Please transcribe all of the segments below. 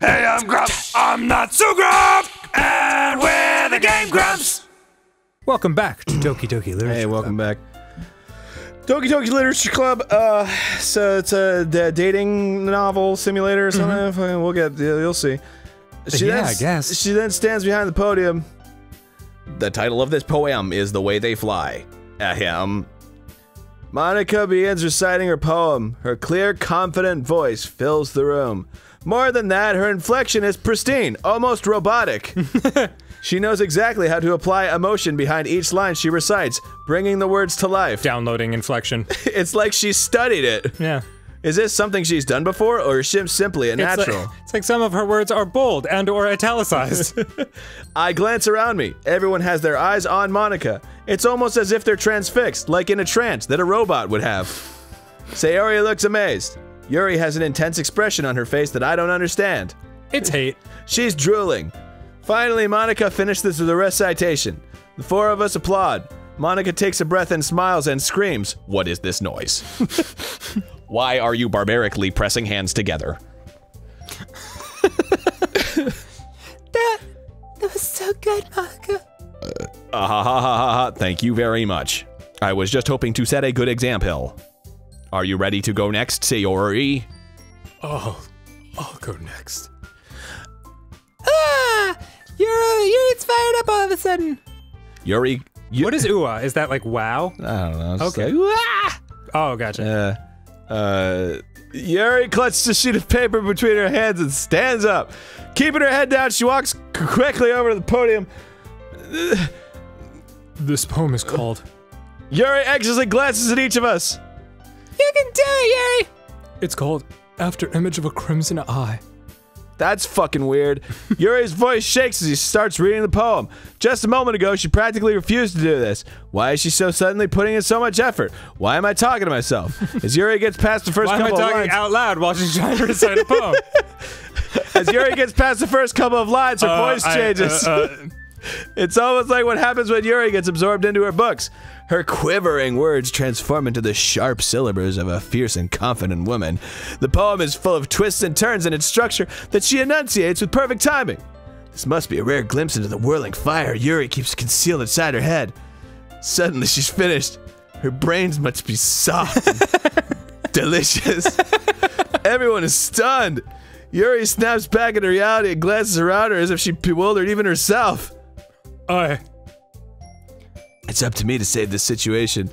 Hey, I'm Grump. I'm not so Grump, and we're the Game Grumps. Welcome back to Doki Doki Literature. Hey, welcome back. Doki Doki Literature Club. Uh, so it's a dating novel simulator or something. Fucking- We'll get. You'll see. She Yeah, then, I guess. She then stands behind the podium. The title of this poem is "The Way They Fly." Ahem. Monika begins reciting her poem. Her clear, confident voice fills the room. More than that, her inflection is pristine, almost robotic. she knows exactly how to apply emotion behind each line she recites, bringing the words to life. Downloading inflection. It's like she studied it. Yeah. Is this something she's done before, or is she simply a It's like- natural? it's like some of her words are bold and or italicized. I glance around me. Everyone has their eyes on Monika. It's almost as if they're transfixed, like in a trance that a robot would have. Sayori looks amazed. Yuri has an intense expression on her face that I don't understand. it's hate. She's drooling. Finally, Monika finishes the recitation. The four of us applaud. Monika takes a breath and smiles and screams, What is this noise? Why are you barbarically pressing hands together? That that was so good, Monika. Ah ha ha ha ha ha. Thank you very much. I was just hoping to set a good example. Are you ready to go next, Sayori? Oh, I'll go next. Ah, you're you're it's fired up all of a sudden. Yuri. You, What is Ua? Is that like wow? I don't know. it's Okay. like, Oh, gotcha. Uh, uh, Yuri clutches a sheet of paper between her hands and stands up. Keeping her head down, she walks quickly over to the podium. This poem is called Yuri anxiously glances at each of us. You can do it, Yuri. It's called After Image of a Crimson Eye. That's fucking weird. Yuri's voice shakes as he starts reading the poem. Just a moment ago, she practically refused to do this. Why is she so suddenly putting in so much effort? Why am I talking to myself? As Yuri gets past the first Why am I couple of talking lines, out loud while she's trying to recite a poem? as Yuri gets past the first couple of lines, her Uh, voice I- changes. uh, uh, It's almost like what happens when Yuri gets absorbed into her books. Her quivering words transform into the sharp syllables of a fierce and confident woman. The poem is full of twists and turns in its structure that she enunciates with perfect timing. This must be a rare glimpse into the whirling fire Yuri keeps concealed inside her head. Suddenly, she's finished. Her brains must be soft and delicious. Everyone is stunned. Yuri snaps back into reality and glances around her as if she bewildered even herself. I. It's up to me to save this situation.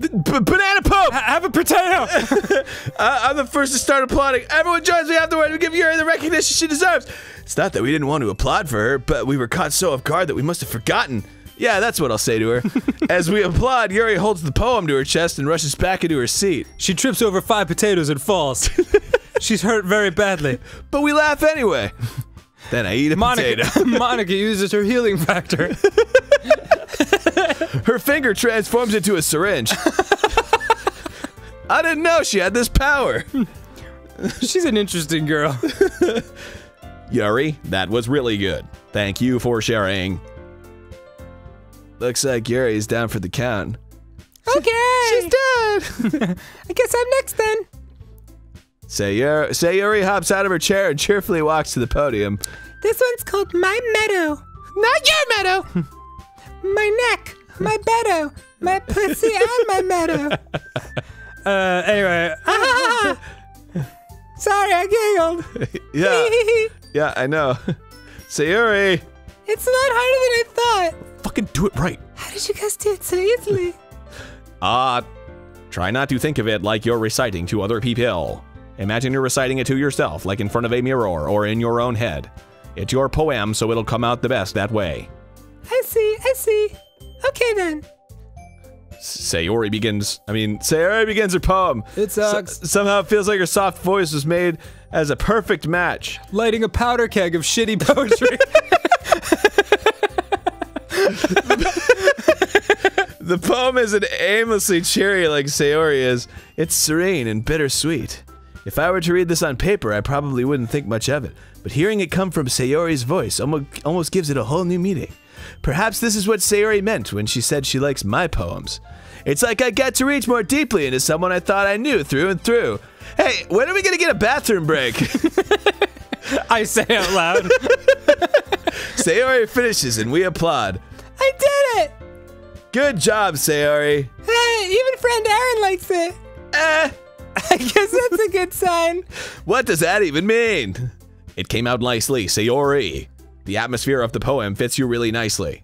B- banana Pope! Have a potato! I- I'm the first to start applauding. Everyone joins me afterward to give Yuri the recognition she deserves. It's not that we didn't want to applaud for her, but we were caught so off guard that we must have forgotten. Yeah, that's what I'll say to her. As we applaud, Yuri holds the poem to her chest and rushes back into her seat. she trips over five potatoes and falls. She's hurt very badly. But we laugh anyway. Then I eat a Monika, potato. Monika uses her healing factor. Her finger transforms into a syringe. I didn't know she had this power. She's an interesting girl. Yuri, that was really good. Thank you for sharing. Looks like Yuri's down for the count. Okay. She's done. I guess I'm next then. Sayuri, Sayuri hops out of her chair and cheerfully walks to the podium. This one's called My Meadow. Not your meadow. my neck. My meadow. My pussy and my meadow. Uh, anyway, Ah. Sorry, I giggled. Yeah, yeah, I know. Sayuri, it's a lot harder than I thought. fucking do it right. How did you guys do it so easily? Ah, try not to think of it like you're reciting to other people. Imagine you're reciting it to yourself, like in front of a mirror or in your own head. It's your poem, so it'll come out the best that way. I see, I see. Okay then. Sayori begins. I mean, Sayori begins her poem. It sucks. So- somehow it feels like her soft voice was made as a perfect match. lighting a powder keg of shitty poetry. The poem isn't aimlessly cheery like Sayori is. It's serene and bittersweet. If I were to read this on paper, I probably wouldn't think much of it. But hearing it come from Sayori's voice almost, almost gives it a whole new meaning. Perhaps this is what Sayori meant when she said she likes my poems. It's like I get to reach more deeply into someone I thought I knew through and through. Hey, when are we gonna get a bathroom break? I say out loud. Sayori finishes and we applaud. I did it! Good job, Sayori. Hey, even friend Aaron likes it. Eh, I guess that's a good sign. what does that even mean? It came out nicely, Sayori. The atmosphere of the poem fits you really nicely.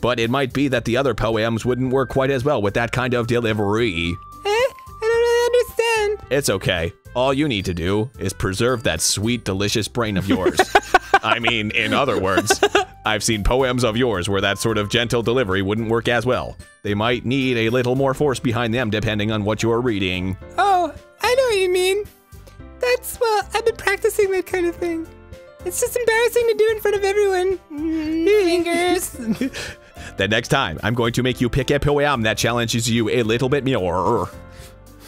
But it might be that the other poems wouldn't work quite as well with that kind of delivery. Eh? I don't really understand. It's okay. All you need to do is preserve that sweet, delicious brain of yours. I mean, in other words, I've seen poems of yours where that sort of gentle delivery wouldn't work as well. They might need a little more force behind them depending on what you're reading. Oh, I know what you mean. That's, well, I've been practicing that kind of thing. It's just embarrassing to do in front of everyone. Mm, Fingers. The next time, I'm going to make you pick a poem that challenges you a little bit more.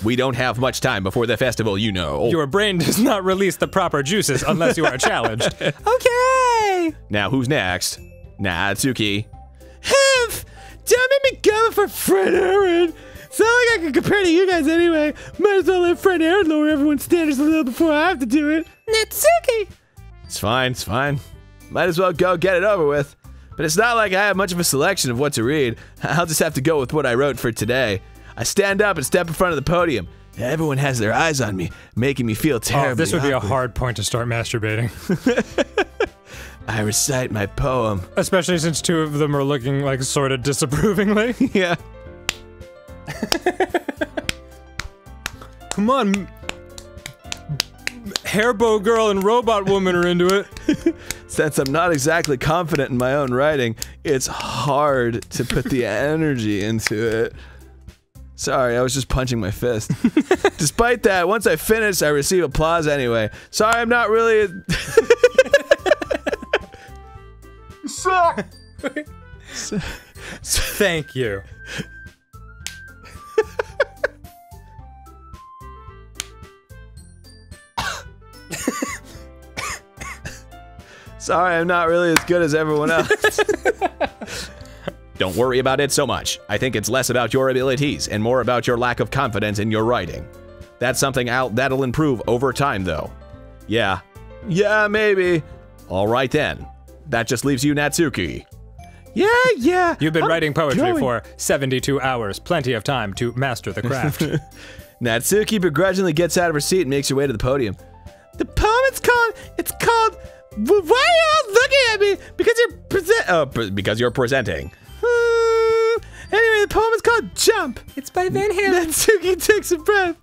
We don't have much time before the festival, you know. Your brain does not release the proper juices unless you are challenged. okay. Now, who's next? Natsuki. Have! Don't make me go for Fred Aaron! It's not like I can compare to you guys anyway. Might as well let Fred Aaron lower everyone's standards a little before I have to do it. Natsuki. It's fine, it's fine. Might as well go get it over with. But it's not like I have much of a selection of what to read. I'll just have to go with what I wrote for today. I stand up and step in front of the podium. Everyone has their eyes on me, making me feel terrible. Oh, this would be a hard point to start masturbating. I recite my poem. Especially since two of them are looking like sort of disapprovingly. Yeah. Come on. Hairbow girl and robot woman are into it. Since I'm not exactly confident in my own writing, it's hard to put the energy into it. Sorry, I was just punching my fist. Despite that, once I finish, I receive applause anyway. Sorry, I'm not really. Thank you. Sorry, I'm not really as good as everyone else. Don't worry about it so much. I think it's less about your abilities and more about your lack of confidence in your writing. That's something I'll, that'll improve over time, though. Yeah. Yeah, maybe. All right then. That just leaves you, Natsuki. Yeah, yeah. You've been I'm writing poetry going. for 72 hours, plenty of time to master the craft. Natsuki begrudgingly gets out of her seat and makes her way to the podium. The poem it's called. It's called. Why are you all looking at me? Because you're present. Uh, because you're presenting. Hmm. Anyway, the poem is called Jump. It's by Van Halen. Natsuki takes a breath.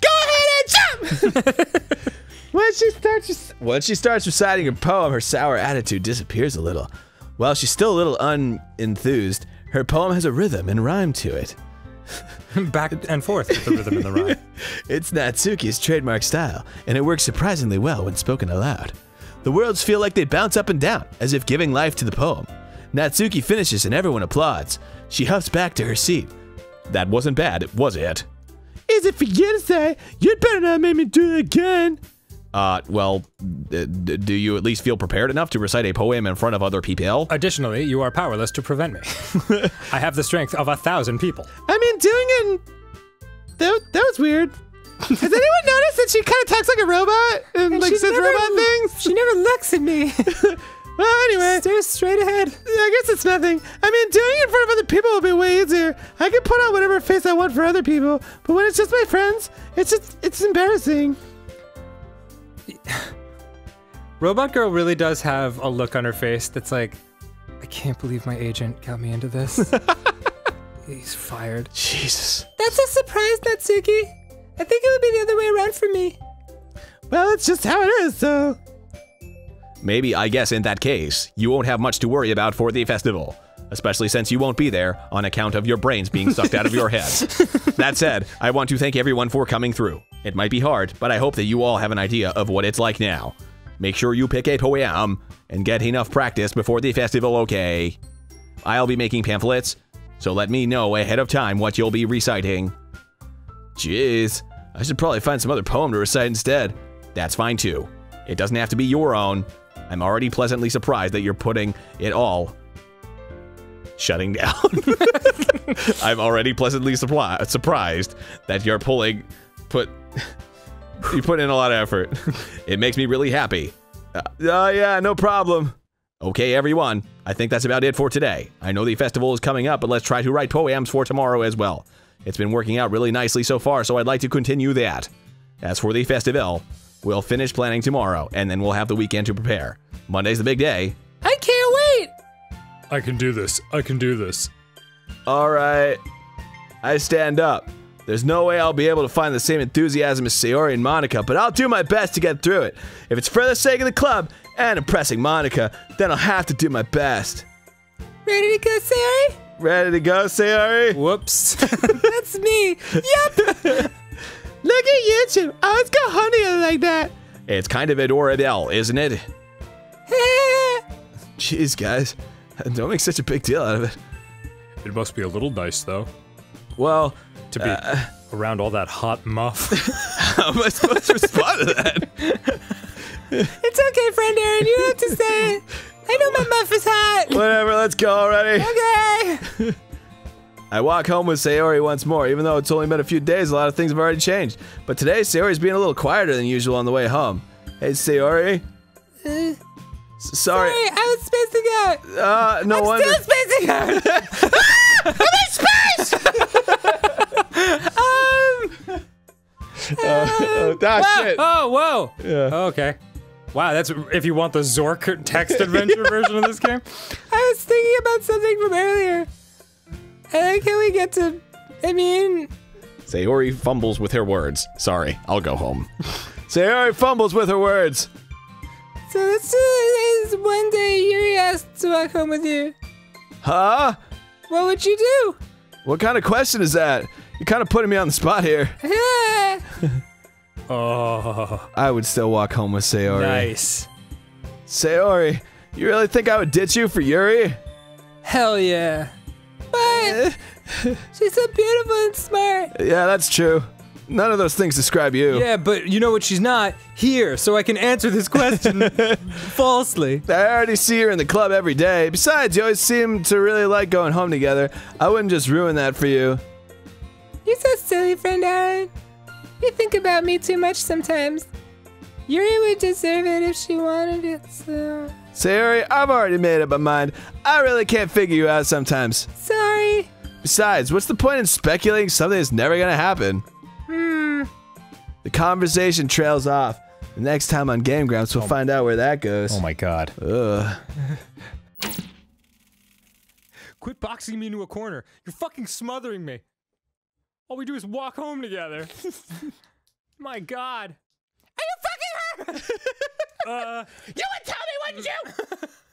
Go ahead and jump. when she starts, Once she starts reciting her poem, her sour attitude disappears a little. While she's still a little unenthused, her poem has a rhythm and rhyme to it. Back and forth with the rhythm and the rhyme. It's Natsuki's trademark style, and it works surprisingly well when spoken aloud. The words feel like they bounce up and down, as if giving life to the poem. Natsuki finishes and everyone applauds. She huffs back to her seat. That wasn't bad, was it? is it for you to say? You'd better not make me do it again. Uh, well, d- d- do you at least feel prepared enough to recite a poem in front of other people? Additionally, you are powerless to prevent me. I have the strength of a thousand people. I mean, doing it. In, that, that was weird. Has anyone noticed that she kind of talks like a robot and, like she says never- robot things? She never looks at me. Well, anyway, Stares straight ahead. I guess it's nothing. I mean, doing it in front of other people will be way easier. I can put on whatever face I want for other people, but when it's just my friends, it's just it's embarrassing. Robot Girl really does have a look on her face that's like, I can't believe my agent got me into this. He's fired. Jesus. That's a surprise, Natsuki. I think it would be the other way around for me. Well, it's just how it is. So Maybe, I guess, in that case, you won't have much to worry about for the festival. Especially since you won't be there on account of your brains being sucked out of your head. That said, I want to thank everyone for coming through. It might be hard, but I hope that you all have an idea of what it's like now. Make sure you pick a poem and get enough practice before the festival, okay? I'll be making pamphlets, so let me know ahead of time what you'll be reciting. Jeez, I should probably find some other poem to recite instead. That's fine too. It doesn't have to be your own. I'm already pleasantly surprised that you're putting it all. Shutting down. I'm already pleasantly surprised that you're pulling. Put. You put in a lot of effort. it makes me really happy. Uh, uh, yeah, no problem. Okay, everyone. I think that's about it for today. I know the festival is coming up, but let's try to write poems for tomorrow as well. It's been working out really nicely so far, so I'd like to continue that. As for the festival, we'll finish planning tomorrow, and then we'll have the weekend to prepare. Monday's the big day. I can't wait. I can do this. I can do this. All right. I stand up. There's no way I'll be able to find the same enthusiasm as Sayori and Monika, but I'll do my best to get through it. If it's for the sake of the club and impressing Monika, then I'll have to do my best. Ready to go, Sayori? Ready to go, Sayori? Whoops. That's me. Yep. Look at you two. I was go home together like that. It's kind of adorable, isn't it? Jeez, guys. Don't make such a big deal out of it. it must be a little nice though Well, to be around all that hot muff. how am I supposed to respond to that? it's okay, friend Aaron. You don't have to say it. I know my muff is hot. Whatever, let's go already. Okay. I walk home with Sayori once more, even though it's only been a few days, a lot of things have already changed. But today, Sayori's being a little quieter than usual on the way home. Hey, Sayori. Uh, sorry. sorry, I was spacing out. Uh, no wonder. Still spacing out. Oh, ah, shit. oh, whoa. Yeah. Okay. Wow, that's if you want the Zork text adventure version of this game. I was thinking about something from earlier. I like how we get to. I mean, Sayori fumbles with her words. Sorry, I'll go home. Sayori fumbles with her words. so let's do this one day Yuri asked to walk home with you. Huh? What would you do? What kind of question is that? You're kind of putting me on the spot here. Ah, Oh, I would still walk home with Sayori. nice. Sayori, you really think I would ditch you for Yuri? Hell yeah. but she's so beautiful and smart. Yeah, that's true. None of those things describe you. Yeah, but you know what? She's not here, so I can answer this question falsely. I already see her in the club every day. Besides, you always seem to really like going home together. I wouldn't just ruin that for you. You're so silly, friend Aaron. You think about me too much sometimes. Yuri would deserve it if she wanted it, so. Sayori, I've already made up my mind. I really can't figure you out sometimes. Sorry. Besides, what's the point in speculating something that's never gonna happen? Hmm. The conversation trails off. The next time on Game Grumps, we'll find out where that goes. Oh my god. Ugh. Quit boxing me into a corner. You're fucking smothering me. All we do is walk home together. my god. Are you fucking her? Uh, you would tell me, wouldn't you?